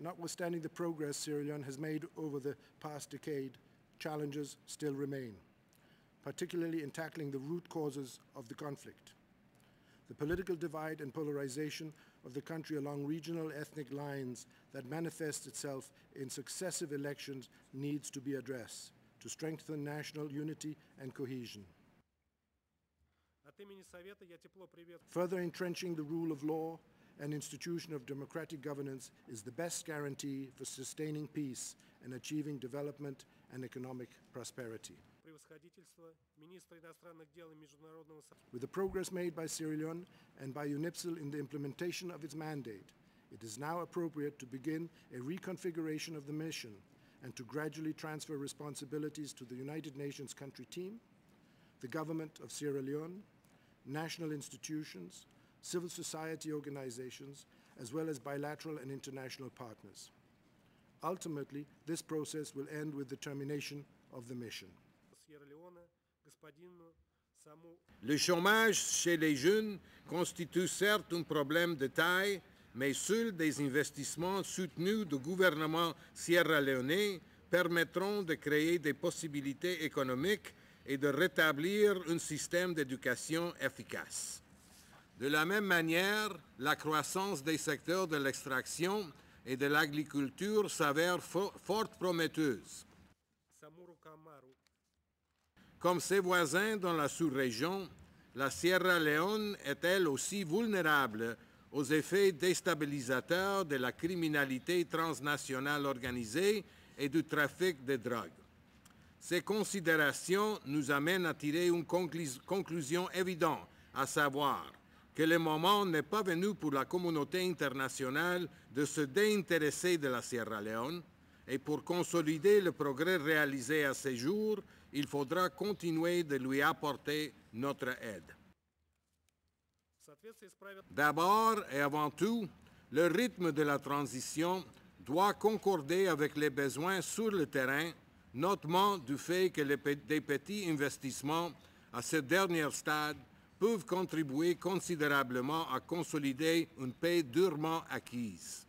Notwithstanding the progress Sierra Leone has made over the past decade, challenges still remain, particularly in tackling the root causes of the conflict. The political divide and polarization of the country along regional ethnic lines that manifests itself in successive elections needs to be addressed to strengthen national unity and cohesion. Further entrenching the rule of law and institution of democratic governance is the best guarantee for sustaining peace and achieving development and economic prosperity. With the progress made by Sierra Leone and by UNIPSIL in the implementation of its mandate, it is now appropriate to begin a reconfiguration of the mission and to gradually transfer responsibilities to the United Nations country team, the government of Sierra Leone, national institutions, civil society organizations, as well as bilateral and international partners. Ultimately, this process will end with the termination of the mission. Le chômage chez les jeunes constitue certes un problème de taille, mais seuls des investissements soutenus du gouvernement sierra-léonais permettront de créer des possibilités économiques et de rétablir un système d'éducation efficace. De la même manière, la croissance des secteurs de l'extraction et de l'agriculture s'avère fo fort prometteuse. Comme ses voisins dans la sous-région, la Sierra Leone est elle aussi vulnérable aux effets déstabilisateurs de la criminalité transnationale organisée et du trafic de drogue? Ces considérations nous amènent à tirer une conclusion évidente, à savoir que le moment n'est pas venu pour la communauté internationale de se déintéresser de la Sierra Leone et pour consolider le progrès réalisé à ce jour, il faudra continuer de lui apporter notre aide. D'abord et avant tout, le rythme de la transition doit concorder avec les besoins sur le terrain, notamment du fait que les, des petits investissements à ce dernier stade peuvent contribuer considérablement à consolider une paix durement acquise.